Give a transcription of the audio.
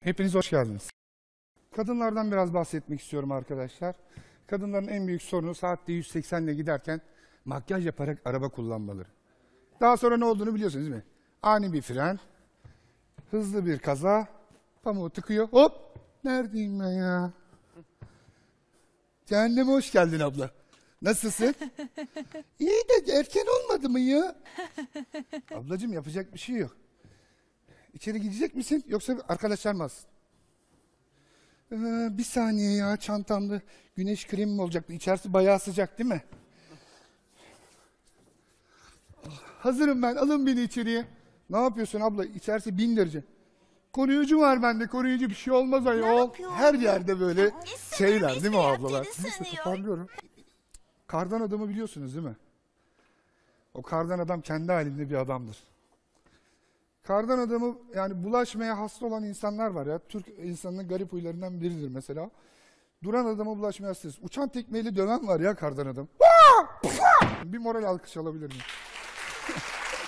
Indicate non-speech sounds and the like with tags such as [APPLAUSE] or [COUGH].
Hepiniz hoş geldiniz. Kadınlardan biraz bahsetmek istiyorum arkadaşlar. Kadınların en büyük sorunu saatte 180 ile giderken makyaj yaparak araba kullanmaları. Daha sonra ne olduğunu biliyorsunuz değil mi? Ani bir fren, hızlı bir kaza, pamuğu tıkıyor, hop! Neredeyim ben ya? Cehenneme hoş geldin abla. Nasılsın? [LAUGHS] İyi de erken olmadı mı ya? Ablacığım yapacak bir şey yok. İçeri gidecek misin yoksa arkadaşlar mı alsın? Ee, bir saniye ya çantamda güneş kremi mi olacaktı? İçerisi bayağı sıcak değil mi? Hazırım ben alın beni içeriye. Ne yapıyorsun abla? İçerisi bin derece. Koruyucu var bende koruyucu bir şey olmaz ayol. yapıyor Her yerde böyle Ne şeyler değil mi o espri ablalar? yaptığını Neyse toparlıyorum. Kardan adamı biliyorsunuz değil mi? O kardan adam kendi halinde bir adamdır. Kardan adamı yani bulaşmaya hasta olan insanlar var ya. Türk insanının garip huylarından biridir mesela. Duran adama bulaşmaya hastayız. Uçan tekmeyle döven var ya kardan adam. bir moral alkış alabilir miyim? [LAUGHS]